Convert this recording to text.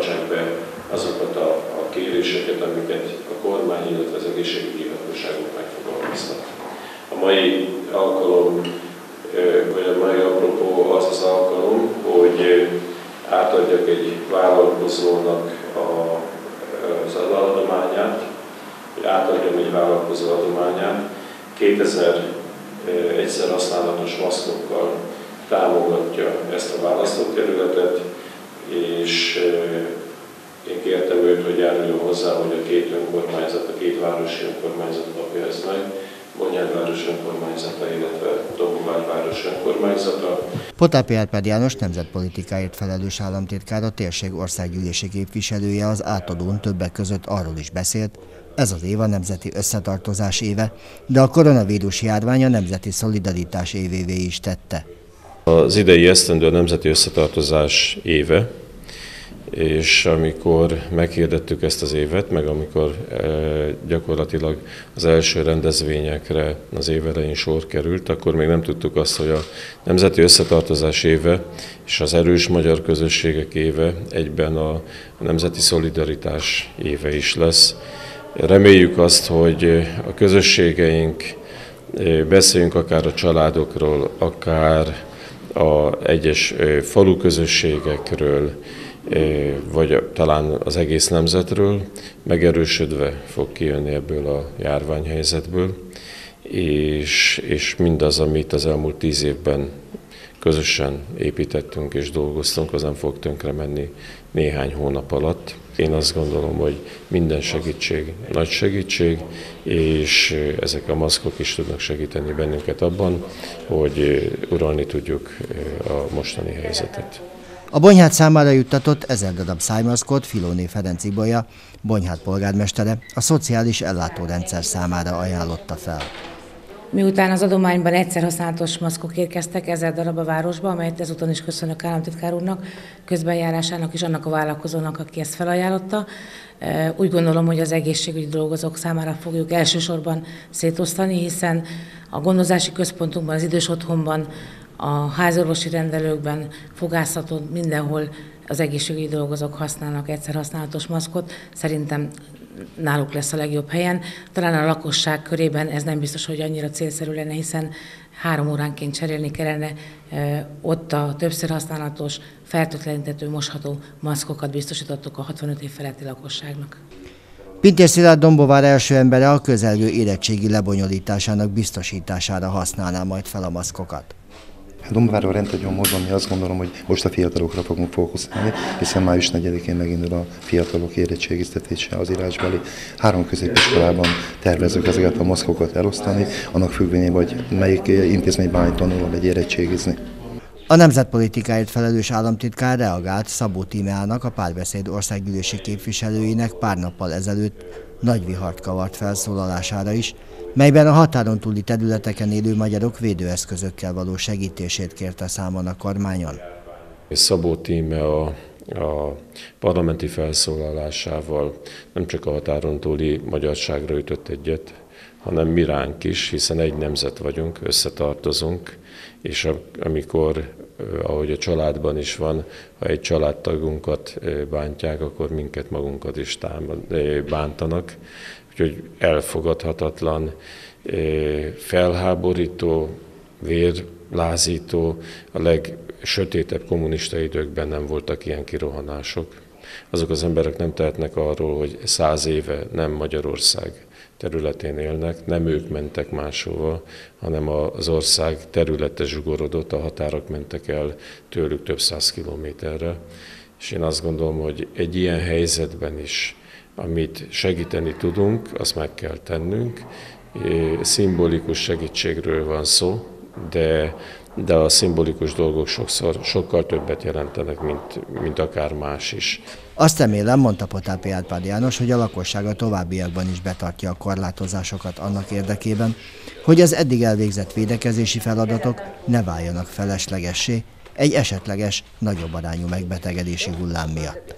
tartsák be azokat a, a kéréseket, amiket a kormány, illetve az egészségügyi hatóságok megfogalmaztak. A mai alkalom, vagy a mai apropó az az alkalom, hogy átadjak egy vállalkozónak a, az adományát, hogy átadjam egy vállalkozó adományát, 2000 egyszer használatos maszkokkal támogatja ezt a választókerületet, és én kértem őt, hogy járuljon hozzá, hogy a két önkormányzat, a két városi önkormányzat kapja ezt meg, Bonyhád város önkormányzata, illetve város önkormányzata. Potápi Árpád János nemzetpolitikáért felelős államtitkár, a térség országgyűlési képviselője az átadón többek között arról is beszélt, ez az év a nemzeti összetartozás éve, de a koronavírus járvány a nemzeti szolidaritás évévé is tette. Az idei esztendő a nemzeti összetartozás éve, és amikor meghirdettük ezt az évet, meg amikor e, gyakorlatilag az első rendezvényekre az év elején sor került, akkor még nem tudtuk azt, hogy a Nemzeti Összetartozás éve és az erős magyar közösségek éve egyben a Nemzeti Szolidaritás éve is lesz. Reméljük azt, hogy a közösségeink, e, beszéljünk akár a családokról, akár a egyes e, falu közösségekről, vagy talán az egész nemzetről, megerősödve fog kijönni ebből a járványhelyzetből, és, és mindaz, amit az elmúlt tíz évben közösen építettünk és dolgoztunk, az nem fog tönkre menni néhány hónap alatt. Én azt gondolom, hogy minden segítség nagy segítség, és ezek a maszkok is tudnak segíteni bennünket abban, hogy uralni tudjuk a mostani helyzetet. A Bonyhát számára juttatott ezer darab szájmaszkot Filóné Ferenc Ibolya, Bonyhát polgármestere, a szociális ellátórendszer számára ajánlotta fel. Miután az adományban egyszer használatos maszkok érkeztek, ezer darab a városba, amelyet ezúton is köszönök államtitkár úrnak, közbenjárásának és annak a vállalkozónak, aki ezt felajánlotta. Úgy gondolom, hogy az egészségügyi dolgozók számára fogjuk elsősorban szétosztani, hiszen a gondozási központunkban, az idős otthonban a házorvosi rendelőkben, fogászaton, mindenhol az egészségügyi dolgozók használnak egyszer használatos maszkot. Szerintem náluk lesz a legjobb helyen. Talán a lakosság körében ez nem biztos, hogy annyira célszerű lenne, hiszen három óránként cserélni kellene ott a többször használatos, fertőtlenítető, mosható maszkokat biztosítottuk a 65 év feletti lakosságnak. Pintér Szilárd Dombovár első embere a közelgő érettségi lebonyolításának biztosítására használná majd fel a maszkokat. Dombváról rendhagyó módon mi azt gondolom, hogy most a fiatalokra fogunk fókuszálni, hiszen május 4-én megindul a fiatalok érettségiztetése az írásbeli. Három középiskolában tervezünk ezeket a maszkokat elosztani, annak függvényében, hogy melyik intézményben tanul egy érettségizni. A nemzetpolitikáért felelős államtitkár reagált Szabó Tímeának, a párbeszéd országgyűlési képviselőinek pár nappal ezelőtt nagy vihart kavart felszólalására is, melyben a határon túli területeken élő magyarok védőeszközökkel való segítését kérte számon a kormányon. Szabó Tíme a, a parlamenti felszólalásával nem csak a határon túli magyarságra ütött egyet, hanem mi ránk is, hiszen egy nemzet vagyunk, összetartozunk, és amikor, ahogy a családban is van, ha egy családtagunkat bántják, akkor minket magunkat is támad, bántanak. Úgyhogy elfogadhatatlan, felháborító, vérlázító, a legsötétebb kommunista időkben nem voltak ilyen kirohanások. Azok az emberek nem tehetnek arról, hogy száz éve nem Magyarország területén élnek, nem ők mentek máshova, hanem az ország területe zsugorodott, a határok mentek el tőlük több száz kilométerre. És én azt gondolom, hogy egy ilyen helyzetben is, amit segíteni tudunk, azt meg kell tennünk. Szimbolikus segítségről van szó, de de a szimbolikus dolgok sokszor sokkal többet jelentenek, mint, mint akár más is. Azt remélem, mondta Potápi Árpád János, hogy a lakosság a továbbiakban is betartja a korlátozásokat annak érdekében, hogy az eddig elvégzett védekezési feladatok ne váljanak feleslegessé egy esetleges, nagyobb arányú megbetegedési hullám miatt.